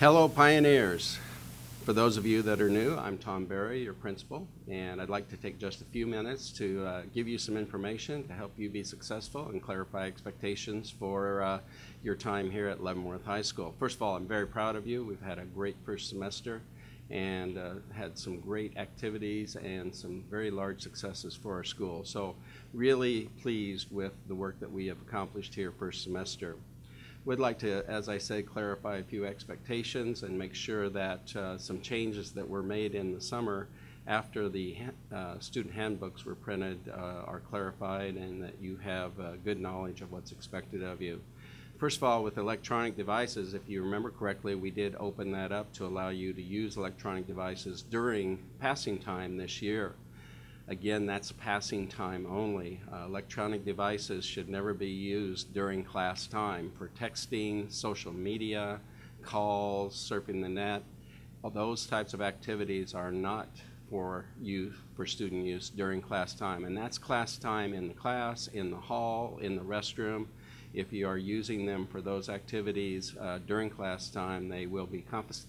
Hello, pioneers. For those of you that are new, I'm Tom Berry, your principal, and I'd like to take just a few minutes to uh, give you some information to help you be successful and clarify expectations for uh, your time here at Leavenworth High School. First of all, I'm very proud of you. We've had a great first semester and uh, had some great activities and some very large successes for our school. So really pleased with the work that we have accomplished here first semester. Would like to, as I said, clarify a few expectations and make sure that uh, some changes that were made in the summer after the uh, student handbooks were printed uh, are clarified and that you have uh, good knowledge of what's expected of you. First of all, with electronic devices, if you remember correctly, we did open that up to allow you to use electronic devices during passing time this year. Again, that's passing time only. Uh, electronic devices should never be used during class time for texting, social media, calls, surfing the net. All those types of activities are not for use for student use during class time, and that's class time in the class, in the hall, in the restroom, if you are using them for those activities uh, during class time, they will be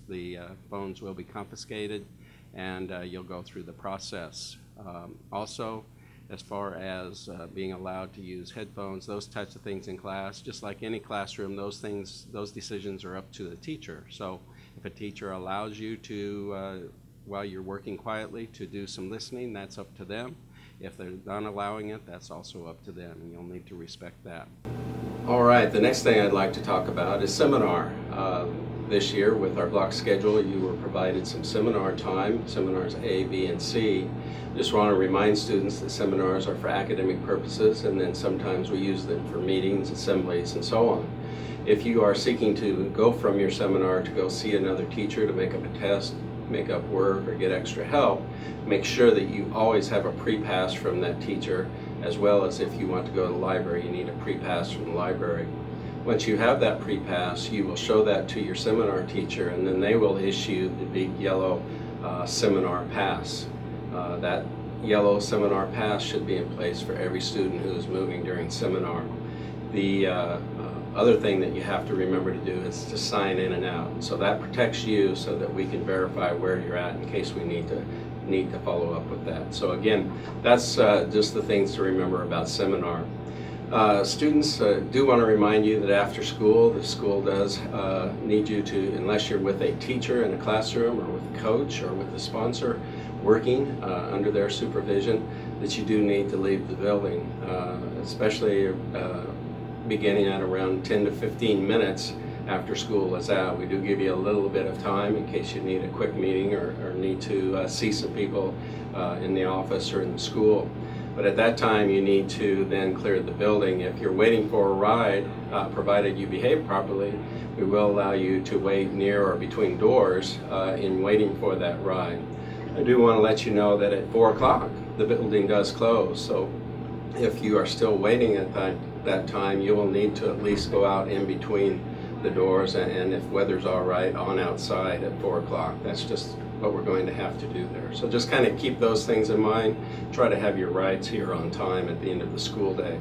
the uh, phones will be confiscated, and uh, you'll go through the process. Um, also, as far as uh, being allowed to use headphones, those types of things in class, just like any classroom, those things, those decisions are up to the teacher. So, if a teacher allows you to, uh, while you're working quietly, to do some listening, that's up to them. If they're not allowing it, that's also up to them, and you'll need to respect that. All right, the next thing I'd like to talk about is seminar. Uh, this year with our block schedule, you were provided some seminar time, seminars A, B, and C. Just want to remind students that seminars are for academic purposes and then sometimes we use them for meetings, assemblies, and so on. If you are seeking to go from your seminar to go see another teacher to make up a test, make up work, or get extra help, make sure that you always have a pre-pass from that teacher as well as if you want to go to the library, you need a pre-pass from the library. Once you have that pre-pass, you will show that to your seminar teacher and then they will issue the big yellow uh, seminar pass. Uh, that yellow seminar pass should be in place for every student who is moving during seminar. The uh, uh other thing that you have to remember to do is to sign in and out. So that protects you so that we can verify where you're at in case we need to need to follow up with that. So again, that's uh, just the things to remember about seminar. Uh, students uh, do want to remind you that after school, the school does uh, need you to, unless you're with a teacher in a classroom or with a coach or with a sponsor working uh, under their supervision, that you do need to leave the building, uh, especially beginning at around 10 to 15 minutes after school is out. We do give you a little bit of time in case you need a quick meeting or, or need to uh, see some people uh, in the office or in the school. But at that time you need to then clear the building. If you're waiting for a ride, uh, provided you behave properly, we will allow you to wait near or between doors uh, in waiting for that ride. I do want to let you know that at 4 o'clock the building does close. So if you are still waiting at that, that time, you will need to at least go out in between the doors and, and if weather's all right, on outside at 4 o'clock. That's just what we're going to have to do there. So just kind of keep those things in mind. Try to have your rides here on time at the end of the school day.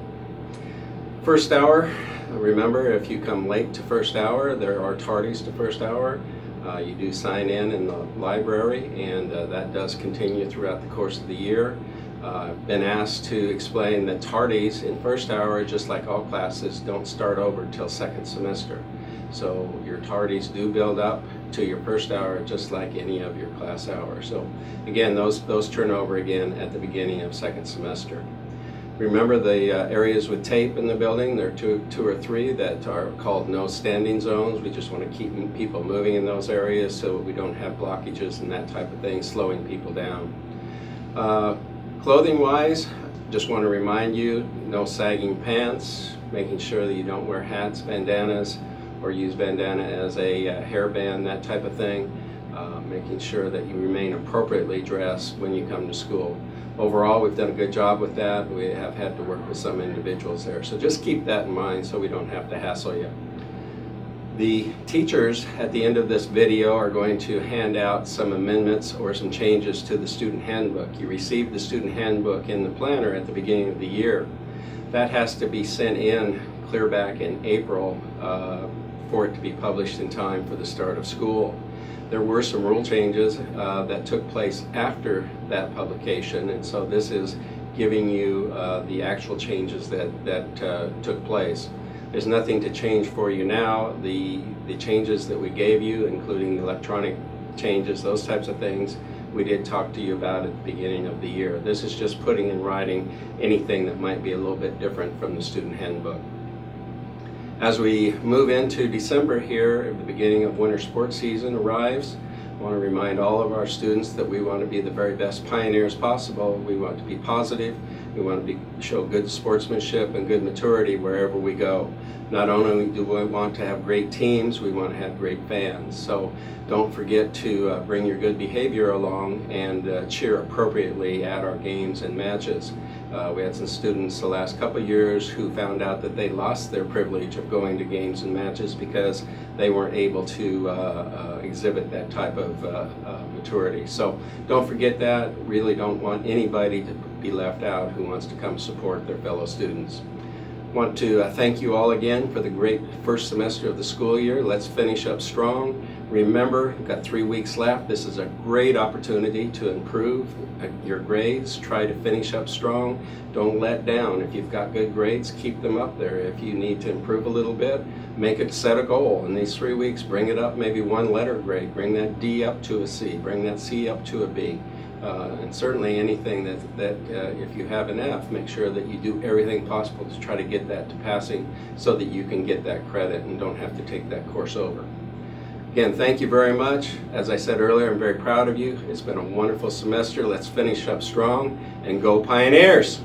First hour, remember if you come late to first hour, there are tardies to first hour. Uh, you do sign in in the library and uh, that does continue throughout the course of the year. Uh, been asked to explain that tardies in first hour, just like all classes, don't start over till second semester. So your tardies do build up to your first hour just like any of your class hours. So again, those, those turn over again at the beginning of second semester. Remember the uh, areas with tape in the building, there are two, two or three that are called no standing zones. We just want to keep people moving in those areas so we don't have blockages and that type of thing, slowing people down. Uh, clothing wise, just want to remind you, no sagging pants, making sure that you don't wear hats, bandanas, or use bandana as a uh, hairband, that type of thing, uh, making sure that you remain appropriately dressed when you come to school. Overall, we've done a good job with that. We have had to work with some individuals there. So just keep that in mind so we don't have to hassle you. The teachers at the end of this video are going to hand out some amendments or some changes to the student handbook. You received the student handbook in the planner at the beginning of the year. That has to be sent in clear back in April uh, for it to be published in time for the start of school. There were some rule changes uh, that took place after that publication, and so this is giving you uh, the actual changes that, that uh, took place. There's nothing to change for you now. The, the changes that we gave you, including the electronic changes, those types of things, we did talk to you about at the beginning of the year. This is just putting in writing anything that might be a little bit different from the student handbook. As we move into December here, the beginning of winter sports season arrives. I want to remind all of our students that we want to be the very best pioneers possible. We want to be positive. We want to be, show good sportsmanship and good maturity wherever we go. Not only do we want to have great teams, we want to have great fans. So don't forget to uh, bring your good behavior along and uh, cheer appropriately at our games and matches. Uh, we had some students the last couple years who found out that they lost their privilege of going to games and matches because they weren't able to uh, uh, exhibit that type of uh, maturity. So don't forget that. Really don't want anybody to be left out who wants to come support their fellow students want to uh, thank you all again for the great first semester of the school year. Let's finish up strong. Remember, you've got three weeks left. This is a great opportunity to improve uh, your grades. Try to finish up strong. Don't let down. If you've got good grades, keep them up there. If you need to improve a little bit, make it set a goal. In these three weeks, bring it up maybe one letter grade. Bring that D up to a C. Bring that C up to a B. Uh, and certainly anything that, that uh, if you have an F, make sure that you do everything possible to try to get that to passing so that you can get that credit and don't have to take that course over. Again, thank you very much. As I said earlier, I'm very proud of you. It's been a wonderful semester. Let's finish up strong and go Pioneers!